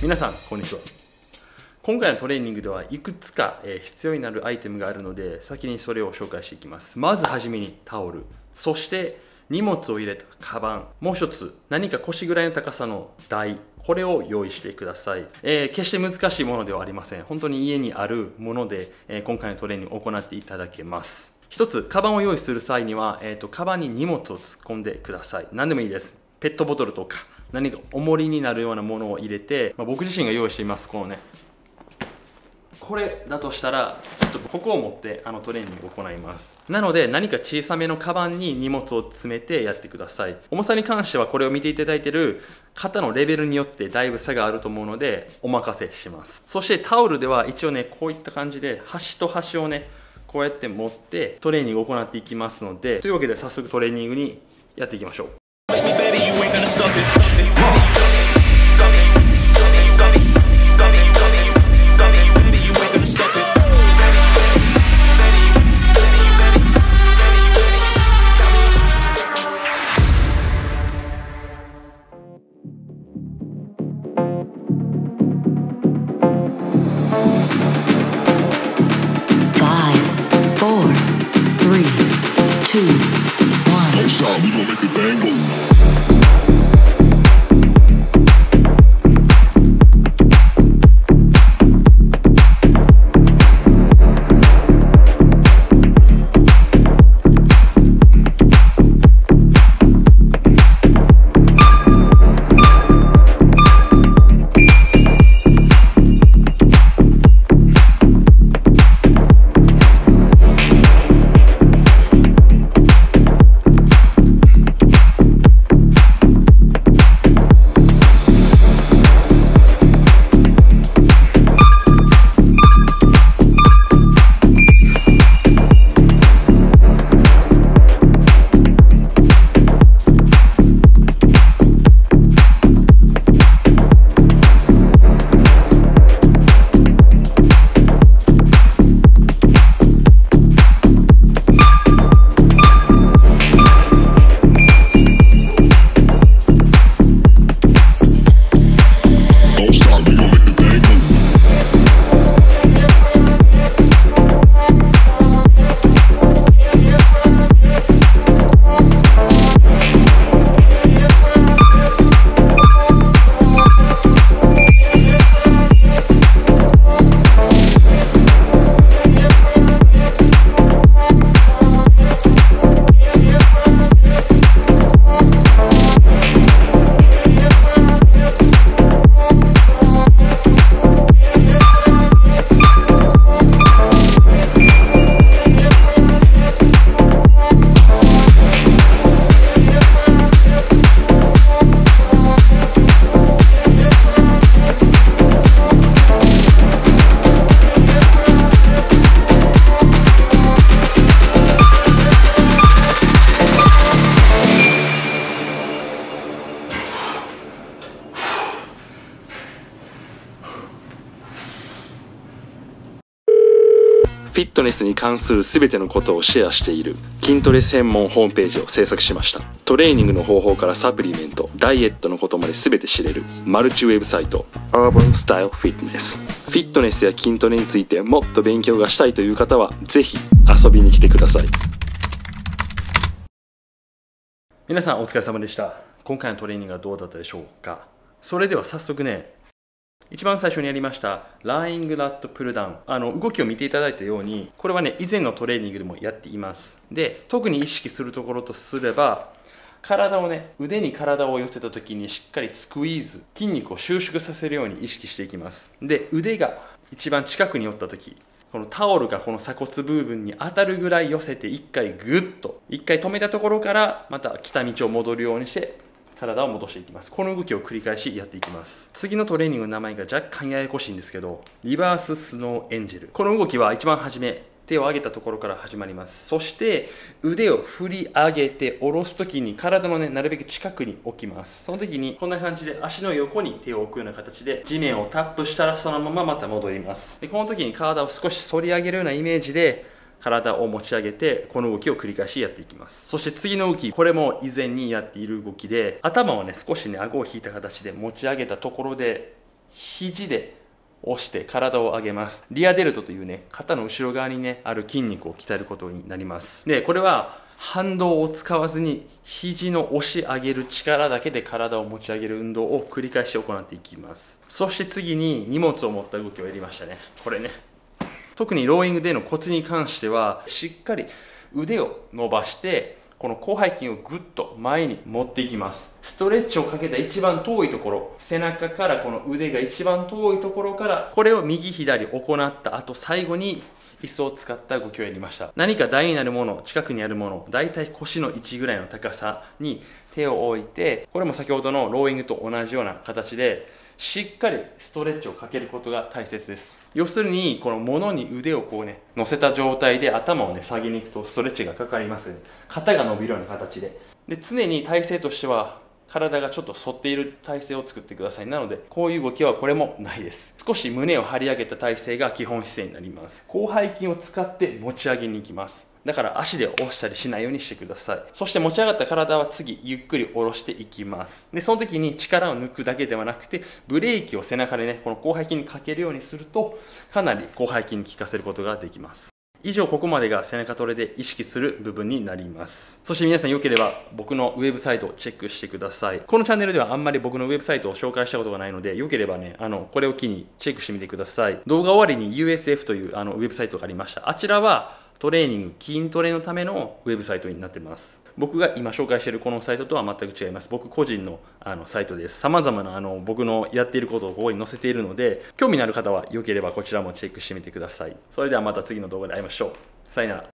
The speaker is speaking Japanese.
皆さんこんにちは。今回のトレーニングではいくつか、必要になるアイテムがあるので先にそれを紹介していきます。まずはじめにタオル。そして荷物を入れたカバン。もう一つ何か腰ぐらいの高さの台。これを用意してください、えー決して難しいものではありません。本当に家にあるもので、えー今回のトレーニングを行っていただけます。一つカバンを用意する際には、えー、とカバンに荷物を突っ込んでください。何でもいいです。ペットボトルとか何か重りになるようなものを入れて、まあ僕自身が用意していますこのね。これだとしたらちょっとここを持ってあのトレーニングを行います。なので何か小さめのカバンに荷物を詰めてやってください。重さに関してはこれを見ていただいてる肩のレベルによってだいぶ差があると思うのでお任せします。そしてタオルでは一応ねこういった感じで端と端をねこうやって持ってトレーニングを行っていきますのでというわけで早速トレーニングにやっていきましょう。Stop it. トネスに関する全てのことをシェアしている。筋トレ専門ホームページを制作しました。トレーニングの方法からサプリメントダイエットのことまで全て知れる。マルチウェブサイト。Urban Style Fitness フィットネスや筋トレについてもっと勉強がしたいという方はぜひ遊びに来てください。皆さんお疲れ様でした。今回のトレーニングはどうだったでしょうか？それでは早速ね一番最初にやりましたライングラットプルダウン。あの動きを見ていただいたようにこれはね以前のトレーニングでもやっています。で特に意識するところとすれば体をね腕に体を寄せた時にしっかりスクイーズ筋肉を収縮させるように意識していきます。で腕が一番近くに寄った時このタオルがこの鎖骨部分に当たるぐらい寄せて一回グッと一回止めたところからまた来た道を戻るようにして体を戻していきます。この動きを繰り返しやっていきます。次のトレーニングの名前が若干ややこしいんですけどリバーススノーエンジェル。この動きは一番初め手を上げたところから始まります。そして腕を振り上げて下ろす時に体のねなるべく近くに置きます。その時にこんな感じで足の横に手を置くような形で地面をタップしたらそのまままた戻ります。でこの時に体を少し反り上げるようなイメージで体を持ち上げてこの動きを繰り返しやっていきますそして次の動きこれも以前にやっている動きで頭をね少しね顎を引いた形で持ち上げたところで肘で押して体を上げます。リアデルトというね、肩の後ろ側にね、ある筋肉を鍛えることになります。で、これは反動を使わずに肘の押し上げる力だけで体を持ち上げる運動を繰り返し行っていきます。そして次に荷物を持った動きをやりましたね。これね。特にローイングでのコツに関してはしっかり腕を伸ばしてこの広背筋をぐっと前に持っていきます。ストレッチをかけた一番遠いところ背中からこの腕が一番遠いところからこれを右左行った後最後に椅子を使った動きをやりました。何か台になるもの近くにあるものだいたい腰の位置ぐらいの高さに手を置いてこれも先ほどのローイングと同じような形でしっかりストレッチをかけることが大切です。要するにこの物に腕をこうね乗せた状態で頭をね下げに行くとストレッチがかかります。肩が伸びるような形で。で常に体勢としては体がちょっと反っている体勢を作ってください。なのでこういう動きはこれもないです。少し胸を張り上げた体勢が基本姿勢になります。広背筋を使って持ち上げに行きます。だから足で押したりしないようにしてください。そして持ち上がった体は次ゆっくり下ろしていきます。でその時に力を抜くだけではなくてブレーキを背中でねこの広背筋にかけるようにするとかなり広背筋に効かせることができます。以上ここまでが背中トレで意識する部分になります。そして皆さんよければ僕のウェブサイトをチェックしてください。このチャンネルではあんまり僕のウェブサイトを紹介したことがないのでよければねあのこれを機にチェックしてみてください。動画終わりに USF というあのウェブサイトがありました。あちらはトレーニング筋トレのためのウェブサイトになってます。僕が今紹介しているこのサイトとは全く違います。僕個人のあのサイトです。様々なあの僕のやっていることをここに載せているので興味のある方は良ければこちらもチェックしてみてください。それではまた次の動画で会いましょう。さよなら。